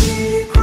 secret.